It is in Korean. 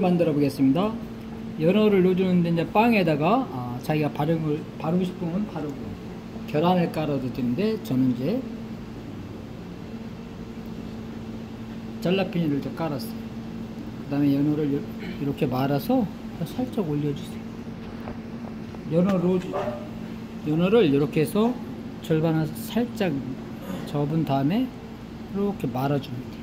만들어 보겠습니다. 연어를 넣어주는데 이제 빵에다가 아, 자기가 바르고, 바르고 싶으면 바르고 계란을 깔아도 되는데 저는 이제 잘라피니를 좀 깔았어요. 그 다음에 연어를 요- 이렇게 말아서 살짝 올려주세요. 연어로 연어를 이렇게 해서 절반을 살짝 접은 다음에 이렇게 말아줍니다.